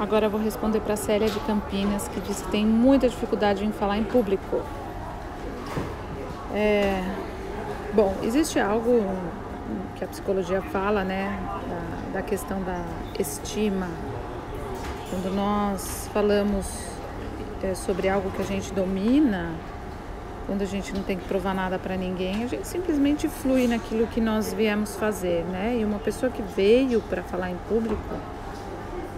Agora eu vou responder para a Célia de Campinas, que disse que tem muita dificuldade em falar em público. É... Bom, existe algo que a psicologia fala, né, da, da questão da estima. Quando nós falamos é, sobre algo que a gente domina, quando a gente não tem que provar nada para ninguém, a gente simplesmente flui naquilo que nós viemos fazer, né? E uma pessoa que veio para falar em público,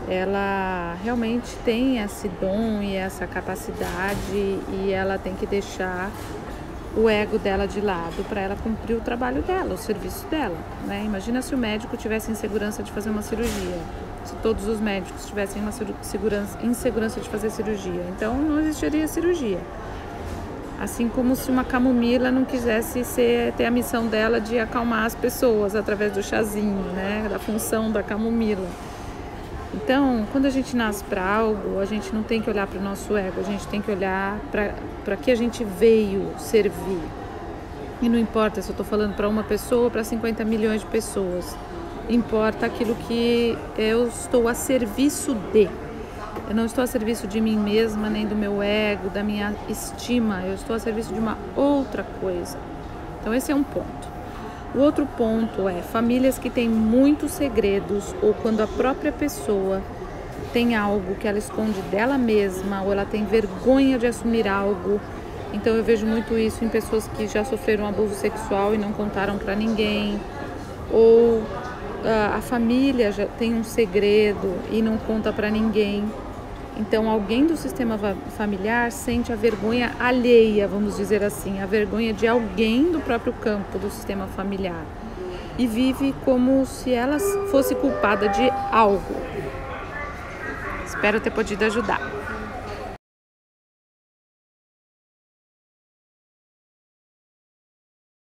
ela realmente tem esse dom e essa capacidade e ela tem que deixar o ego dela de lado para ela cumprir o trabalho dela, o serviço dela. Né? Imagina se o médico tivesse insegurança de fazer uma cirurgia, se todos os médicos tivessem uma segurança, insegurança de fazer cirurgia, então não existiria cirurgia. Assim como se uma camomila não quisesse ser, ter a missão dela de acalmar as pessoas através do chazinho, né? da função da camomila. Então, quando a gente nasce para algo, a gente não tem que olhar para o nosso ego, a gente tem que olhar para que a gente veio servir. E não importa se eu estou falando para uma pessoa ou para 50 milhões de pessoas, importa aquilo que eu estou a serviço de. Eu não estou a serviço de mim mesma, nem do meu ego, da minha estima, eu estou a serviço de uma outra coisa. Então, esse é um ponto. O outro ponto é famílias que têm muitos segredos ou quando a própria pessoa tem algo que ela esconde dela mesma ou ela tem vergonha de assumir algo. Então eu vejo muito isso em pessoas que já sofreram abuso sexual e não contaram para ninguém, ou a, ah, a família já tem um segredo e não conta para ninguém. Então, alguém do sistema familiar sente a vergonha alheia, vamos dizer assim, a vergonha de alguém do próprio campo do sistema familiar e vive como se ela fosse culpada de algo. Espero ter podido ajudar.